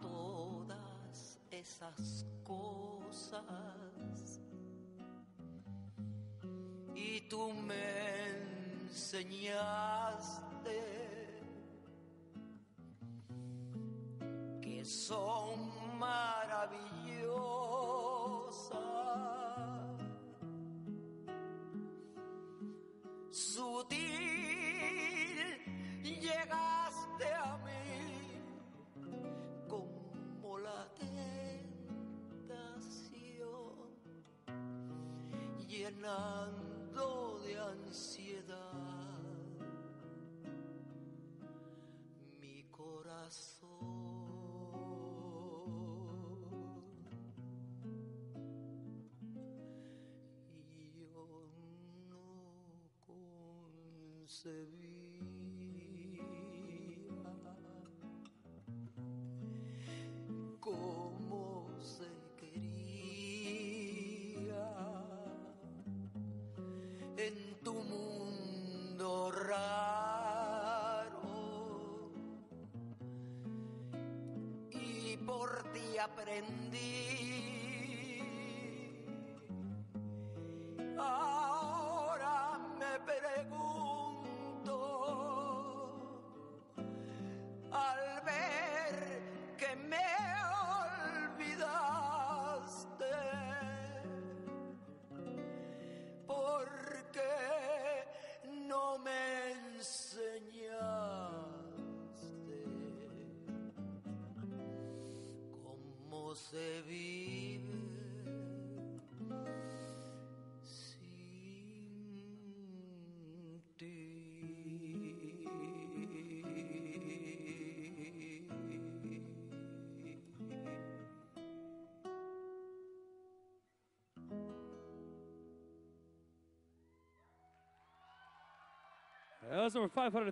todas esas cosas. Y tú me enseñaste que son maravillosas. Sutil llegaste llenando de ansiedad mi corazón. Y yo no concebía por ti aprendí. Ahora se vive sin ti. That was number 500